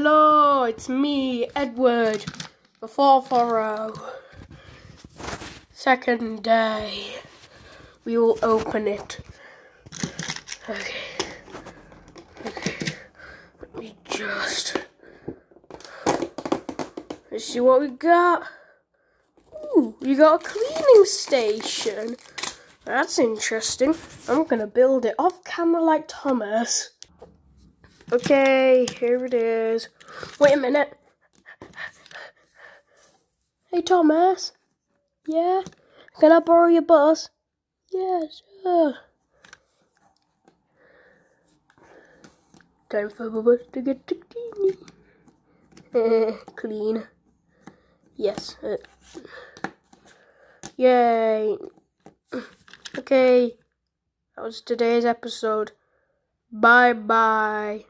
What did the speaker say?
Hello, it's me, Edward, the row. Oh. Second day. We will open it. Okay. Okay. Let me just. Let's see what we got. Ooh, you got a cleaning station. That's interesting. I'm gonna build it off camera like Thomas. Okay, here it is. Wait a minute. Hey Thomas. Yeah? Can I borrow your bus? Yeah, sure. Time for the bus to get clean. clean. Yes. Uh, yay. Okay. That was today's episode. Bye bye.